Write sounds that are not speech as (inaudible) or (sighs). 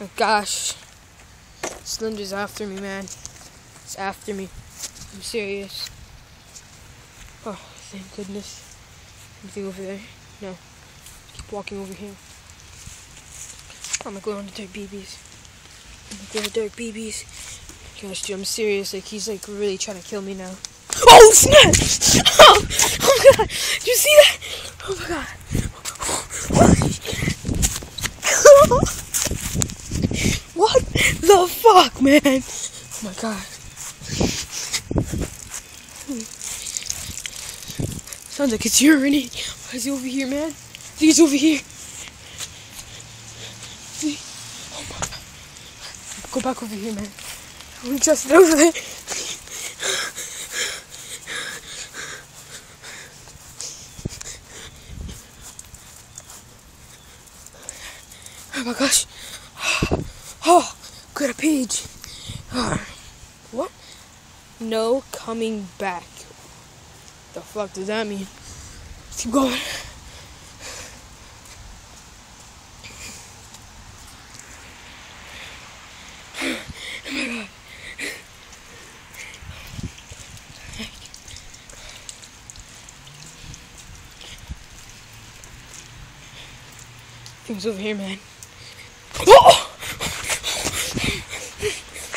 my gosh. Slender's after me, man. It's after me. I'm serious. Oh, thank goodness. Anything over there? No. Keep walking over here. I'm gonna go on the dark BBs. I'm gonna go on the dark BBs. Gosh, dude, I'm serious. Like, he's like really trying to kill me now. Oh, snap! (laughs) Oh, oh my god! Did you see that? Oh my god. what the fuck, man? Oh my god. Sounds like it's urinating. Why is he over here, man? I think he's over here. See? Oh my god. Go back over here, man. I it over there. Oh my gosh. (sighs) Oh, got a page. What? No coming back. The fuck does that mean? Let's keep going. Things over here, man. Oh!